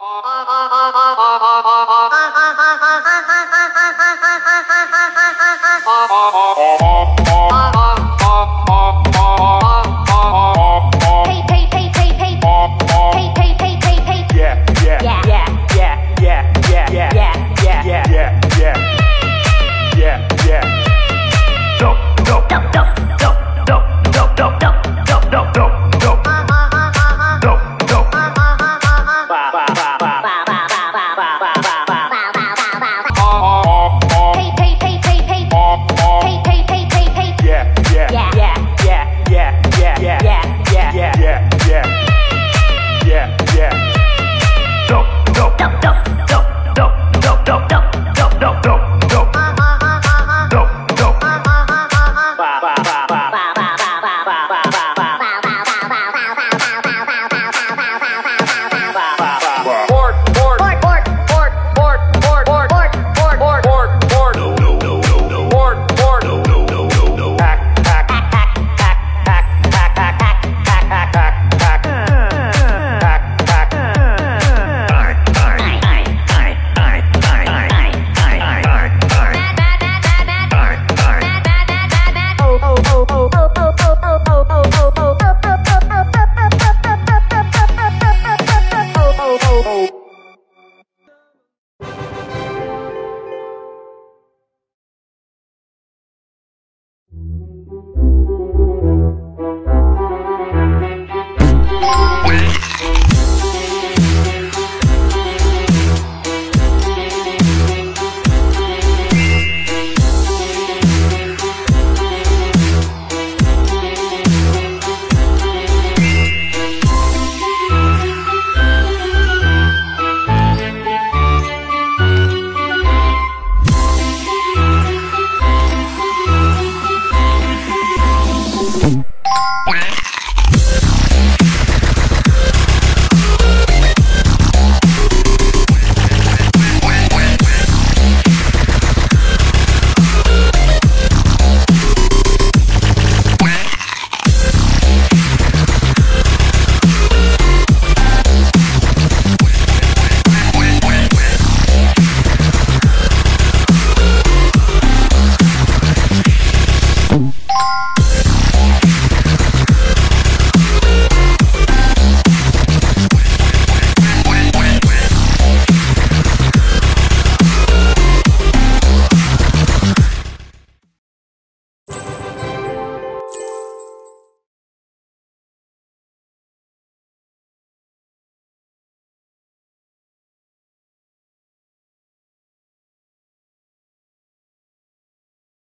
Oh.